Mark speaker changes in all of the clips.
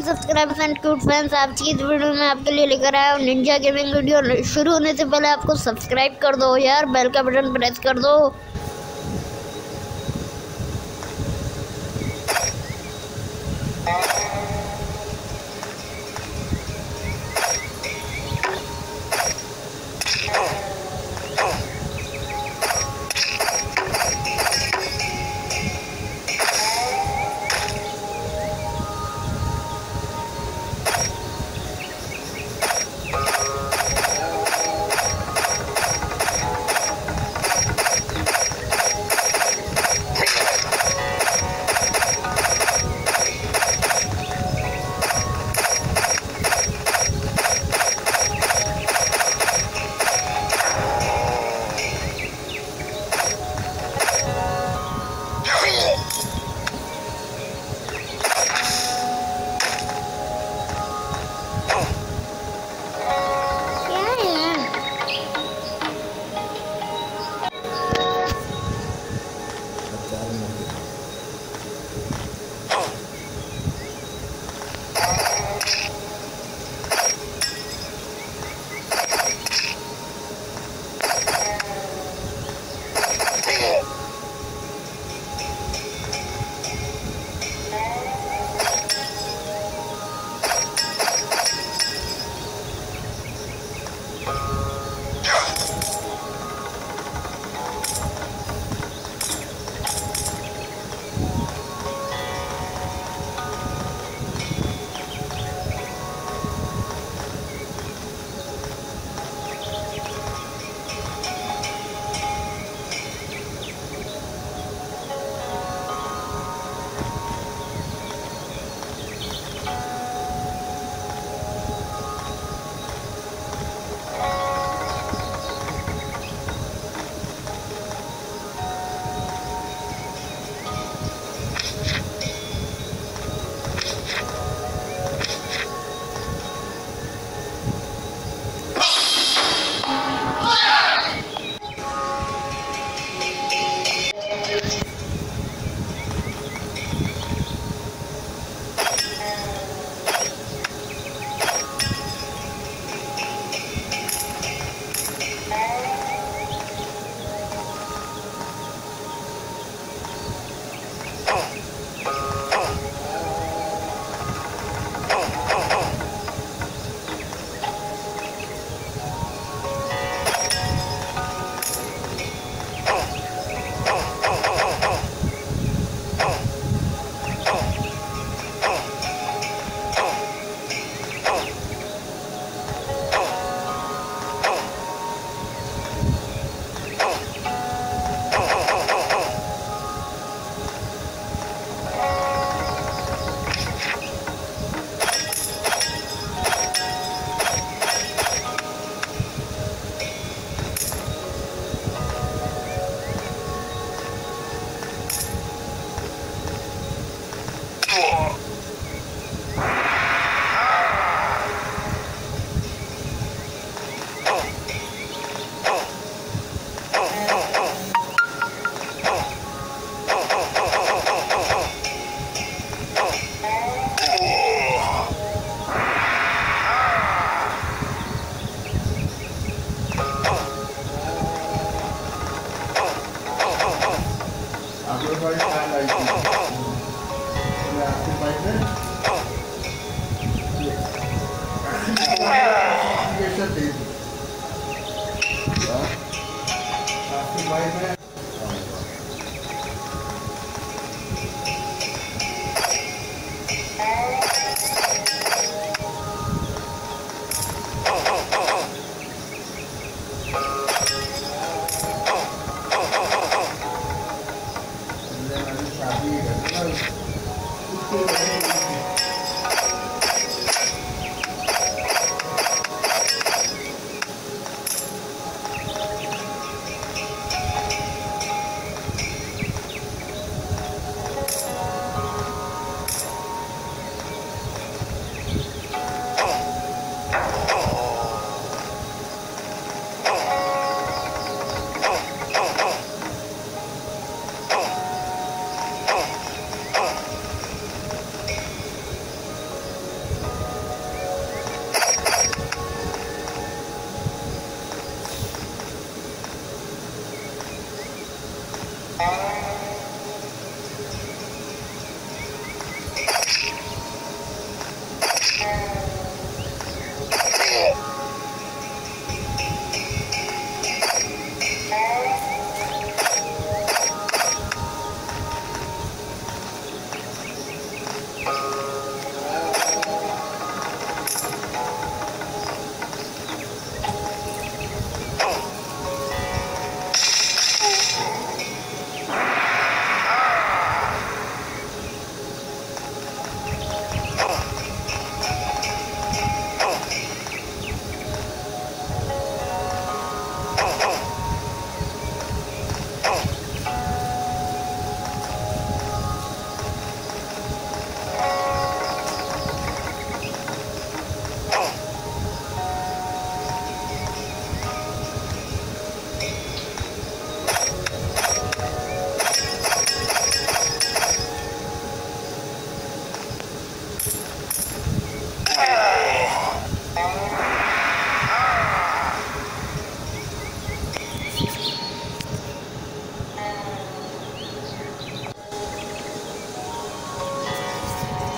Speaker 1: Subscribe and cute friends आप चीज़ इस video में आपके लिए लेकर आया हूँ निंजा गेमिंग वीडियो शुरू होने से पहले आपको सब्सक्राइब कर दो यार बेल का बटन प्रेस कर दो।
Speaker 2: आपके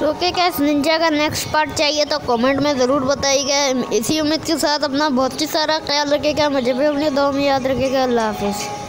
Speaker 1: ओके क्या इस निंजा का नेक्स्ट पार्ट चाहिए तो कमेंट में ज़रूर बताइएगा। इसी उम्मीद के साथ अपना बहुत ही सारा ख्याल रखेगा मुझे भी अपने दो में याद रखेगा अल्लाह हाफिज़।